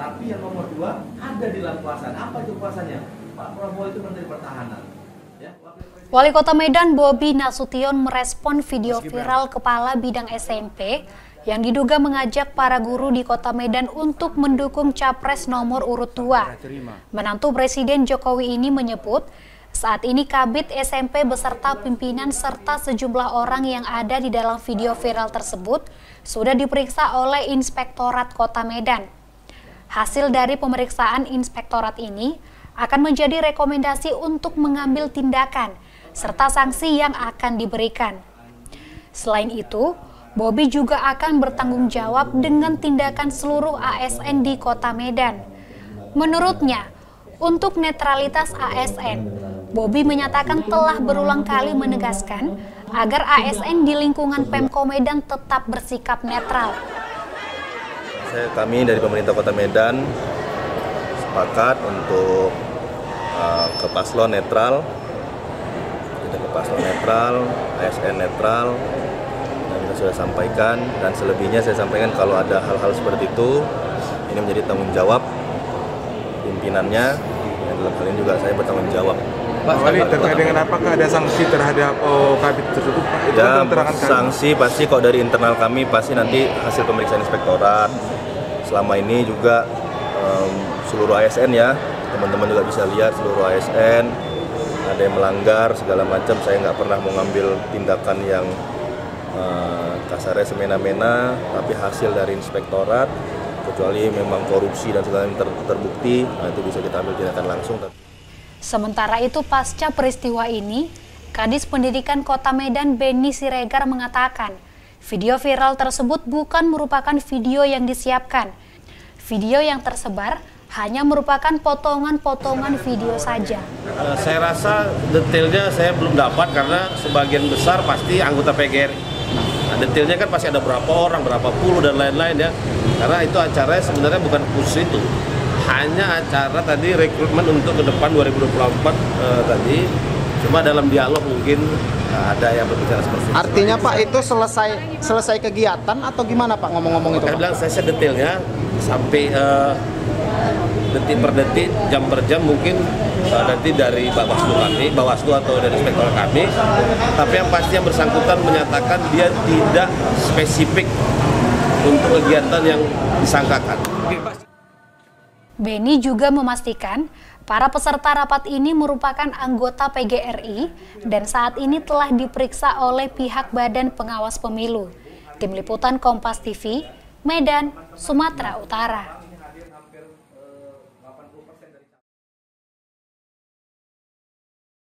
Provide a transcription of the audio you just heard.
Tapi yang nomor dua ada di dalam kekuasaan. Apa itu kekuasaannya? Pak Prabowo itu Menteri Pertahanan. Ya, Wali Kota Medan Bobi Nasution merespon video viral kepala bidang SMP yang diduga mengajak para guru di kota Medan untuk mendukung capres nomor urut 2. Menantu Presiden Jokowi ini menyebut saat ini Kabit SMP beserta pimpinan serta sejumlah orang yang ada di dalam video viral tersebut sudah diperiksa oleh Inspektorat Kota Medan. Hasil dari pemeriksaan Inspektorat ini akan menjadi rekomendasi untuk mengambil tindakan serta sanksi yang akan diberikan. Selain itu, Bobby juga akan bertanggung jawab dengan tindakan seluruh ASN di Kota Medan. Menurutnya, untuk netralitas ASN, Bobi menyatakan telah berulang kali menegaskan agar ASN di lingkungan Pemko Medan tetap bersikap netral. Saya, kami dari pemerintah Kota Medan sepakat untuk uh, ke paslon netral, kita ke paslon netral, ASN netral, dan kita sudah sampaikan. Dan selebihnya saya sampaikan kalau ada hal-hal seperti itu ini menjadi tanggung jawab pimpinannya. Dan dalam hal ini juga saya bertanggung jawab. Pak Wali terkait dengan apakah ada sanksi terhadap oh, kabit tersebut Pak? Itu ya, kan sanksi pasti kok dari internal kami pasti nanti hasil pemeriksaan inspektorat. Selama ini juga um, seluruh ASN ya, teman-teman juga bisa lihat seluruh ASN ada yang melanggar segala macam. Saya nggak pernah mau ngambil tindakan yang uh, kasarnya semena-mena, tapi hasil dari inspektorat kecuali memang korupsi dan segala yang ter terbukti, nah itu bisa kita ambil tindakan langsung. Sementara itu pasca peristiwa ini, Kadis Pendidikan Kota Medan Beni Siregar mengatakan, video viral tersebut bukan merupakan video yang disiapkan. Video yang tersebar hanya merupakan potongan-potongan video saja. Uh, saya rasa detailnya saya belum dapat karena sebagian besar pasti anggota PGRI. Nah, detailnya kan pasti ada berapa orang, berapa puluh dan lain-lain ya. Karena itu acaranya sebenarnya bukan khusus itu hanya acara tadi rekrutmen untuk ke depan 2024 uh, tadi cuma dalam dialog mungkin uh, ada yang berbicara seperti itu. Artinya Pak itu selesai selesai kegiatan atau gimana Pak ngomong-ngomong itu? Saya bilang saya detailnya sampai uh, detik per detik, jam per jam mungkin uh, nanti dari Bawaslu kami, Bawaslu atau dari inspektor kami. Tapi yang pasti yang bersangkutan menyatakan dia tidak spesifik untuk kegiatan yang disangkakan. Beni juga memastikan para peserta rapat ini merupakan anggota PGRI dan saat ini telah diperiksa oleh pihak Badan Pengawas Pemilu. Tim Liputan Kompas TV, Medan, Sumatera Utara.